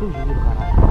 Itu juga.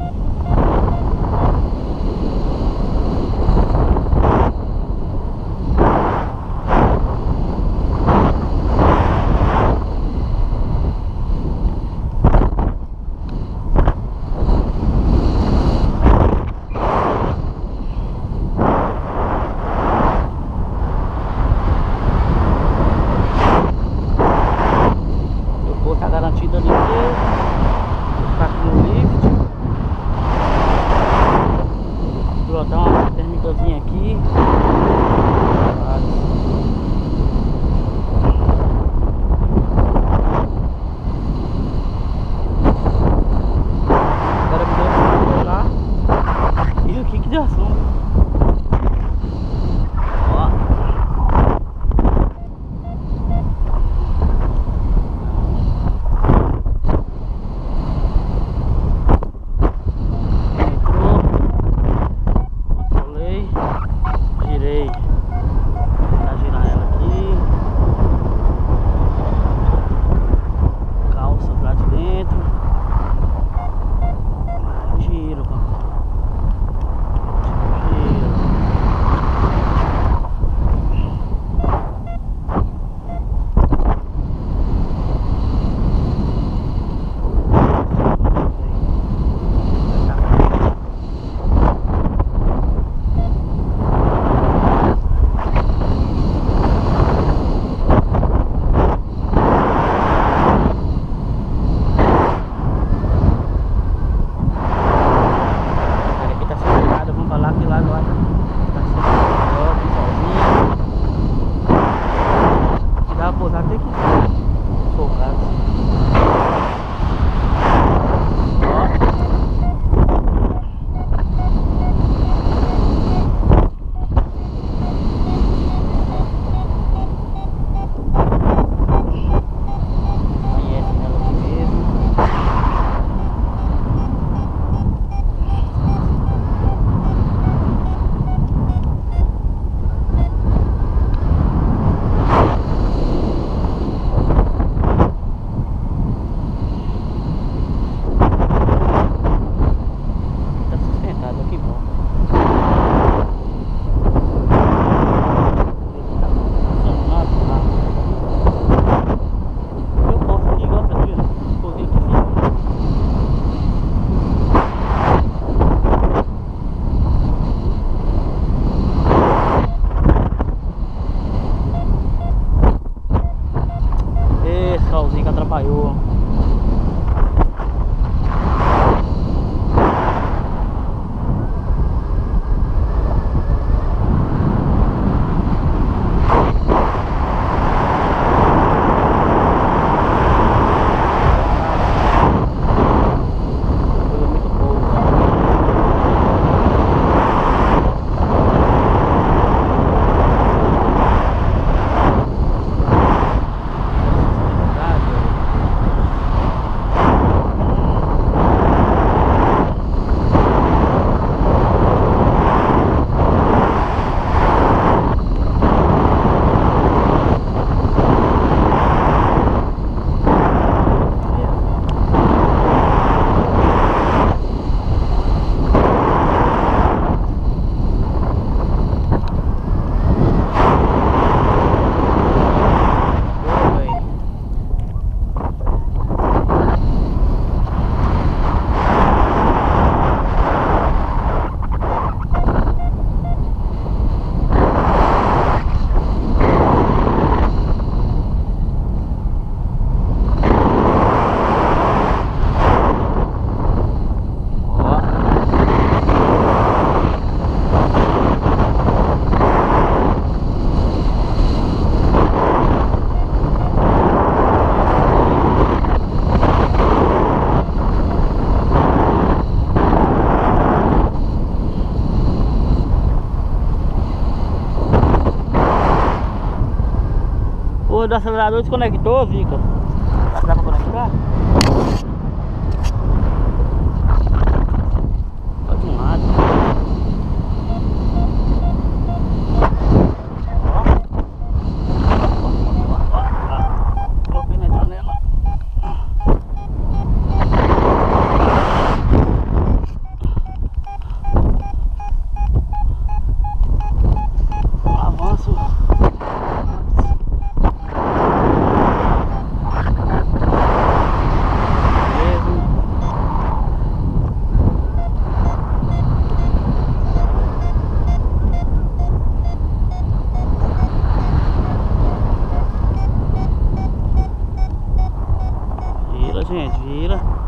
you. atrapalhou. Tá acelerador desconectou, Zica. Dá pra conectar? gente, vira.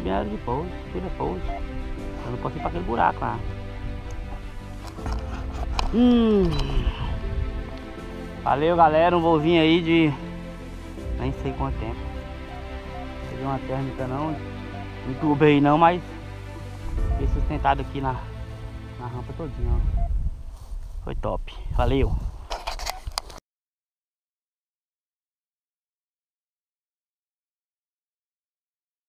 Também era de pouso, é pouso. Eu não posso ir pra aquele buraco lá. Hum. Valeu galera, um voozinho aí de nem sei quanto tempo. Peguei uma térmica não, YouTube aí não, mas fiquei sustentado aqui na, na rampa todinha, ó. Foi top. Valeu.